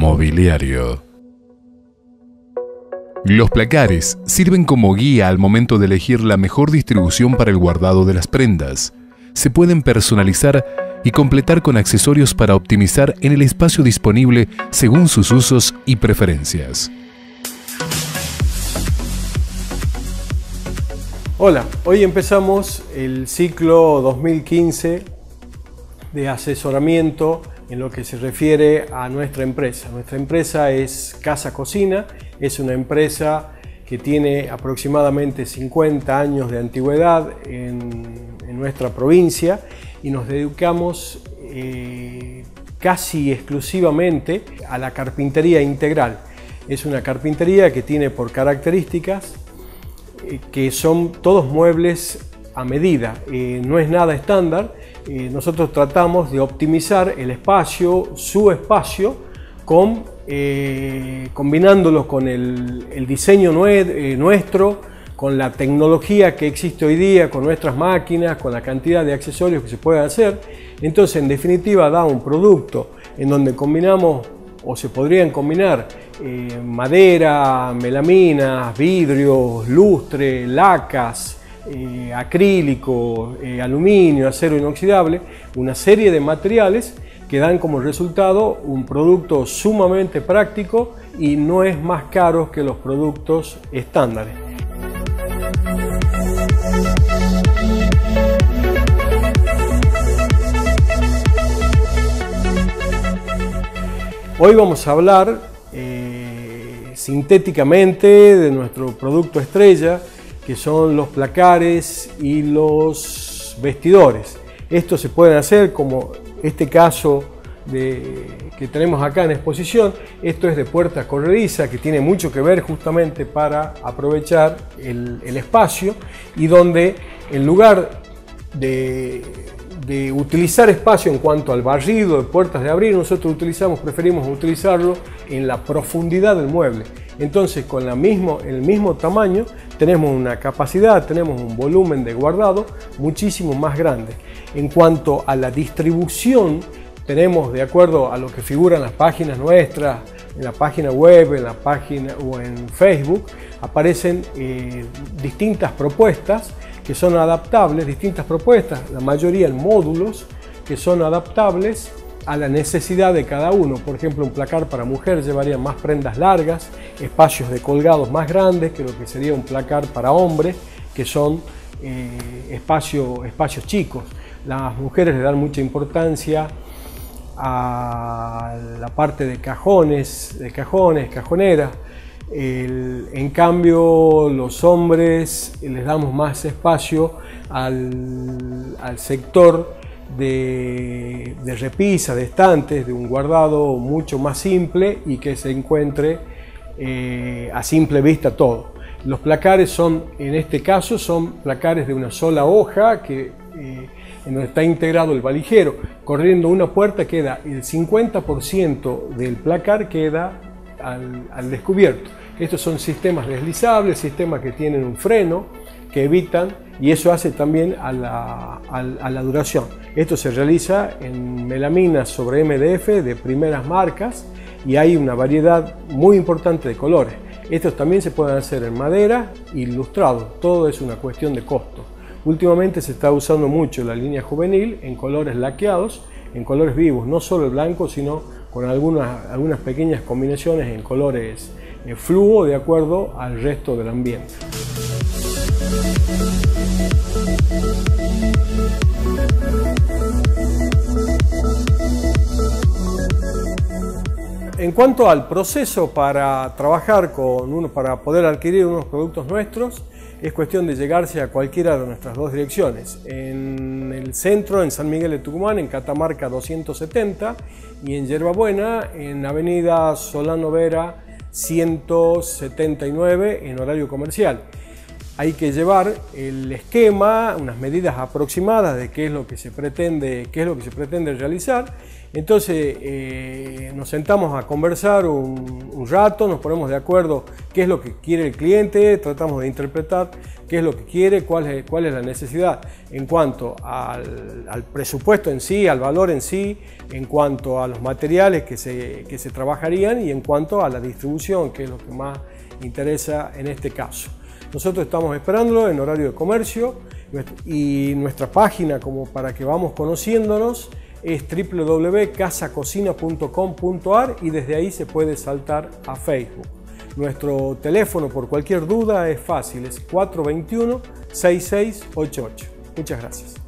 Mobiliario. Los placares sirven como guía al momento de elegir la mejor distribución para el guardado de las prendas. Se pueden personalizar y completar con accesorios para optimizar en el espacio disponible según sus usos y preferencias. Hola, hoy empezamos el ciclo 2015 de asesoramiento en lo que se refiere a nuestra empresa. Nuestra empresa es Casa Cocina, es una empresa que tiene aproximadamente 50 años de antigüedad en, nuestra provincia y nos dedicamos eh, casi exclusivamente a la carpintería integral. Es una carpintería que tiene por características eh, que son todos muebles a medida, eh, no es nada estándar. Eh, nosotros tratamos de optimizar el espacio, su espacio, con, combinándolo con el, diseño nuestro, con la tecnología que existe hoy día, con nuestras máquinas, con la cantidad de accesorios que se puede hacer. Entonces, en definitiva, da un producto en donde combinamos o se podrían combinar eh, madera, melaminas, vidrios, lustre, lacas, eh, acrílico, eh, aluminio, acero inoxidable, una serie de materiales que dan como resultado un producto sumamente práctico y no es más caro que los productos estándares. Hoy vamos a hablar eh, sintéticamente de nuestro producto estrella, que son los placares y los vestidores. Esto se pueden hacer como este caso que tenemos acá en exposición. Esto es de puerta corrediza, que tiene mucho que ver justamente para aprovechar el espacio y donde en lugar de de utilizar espacio en cuanto al barrido de puertas de abrir, nosotros utilizamos, preferimos utilizarlo en la profundidad del mueble. Entonces, con el mismo tamaño, tenemos una capacidad, tenemos un volumen de guardado muchísimo más grande. En cuanto a la distribución, tenemos, de acuerdo a lo que figura en las páginas nuestras, en la página web, en la página o en Facebook, aparecen eh, distintas propuestas que son adaptables, distintas propuestas, la mayoría en módulos que son adaptables a la necesidad de cada uno. Por ejemplo, un placar para mujer llevaría más prendas largas, espacios de colgados más grandes que lo que sería un placar para hombre, que son eh, espacios chicos. Las mujeres le dan mucha importancia a la parte de cajones, de cajones, cajoneras, en cambio, los hombres les damos más espacio al, sector de, repisa, de estantes, de un guardado mucho más simple y que se encuentre eh, a simple vista todo. Los placares son, en este caso, son placares de una sola hoja que, eh, en donde está integrado el valijero. Corriendo una puerta queda el 50% del placar queda al descubierto. Estos son sistemas deslizables, sistemas que tienen un freno, que evitan, y eso hace también a la, duración. Esto se realiza en melaminas sobre MDF de primeras marcas y hay una variedad muy importante de colores. Estos también se pueden hacer en madera y todo es una cuestión de costo. Últimamente se está usando mucho la línea juvenil en colores laqueados, en colores vivos, no solo el blanco, sino con algunas, algunas pequeñas combinaciones en colores eh, flujo de acuerdo al resto del ambiente. En cuanto al proceso para trabajar con uno, para poder adquirir unos productos nuestros, es cuestión de llegarse a cualquiera de nuestras dos direcciones. En el centro, en San Miguel de Tucumán, en Catamarca 270, y en Yerbabuena, en Avenida Solano Vera 179 en horario comercial. Hay que llevar el esquema, unas medidas aproximadas de qué es lo que se pretende, qué es lo que se pretende realizar. Entonces eh, nos sentamos a conversar un, rato, nos ponemos de acuerdo qué es lo que quiere el cliente, tratamos de interpretar qué es lo que quiere, cuál es, la necesidad en cuanto al, presupuesto en sí, al valor en sí, en cuanto a los materiales que que se trabajarían y en cuanto a la distribución, que es lo que más interesa en este caso. Nosotros estamos esperándolo en horario de comercio y nuestra página como para que vamos conociéndonos es www.casacocina.com.ar y desde ahí se puede saltar a Facebook. Nuestro teléfono por cualquier duda es fácil, es 421-6688. Muchas gracias.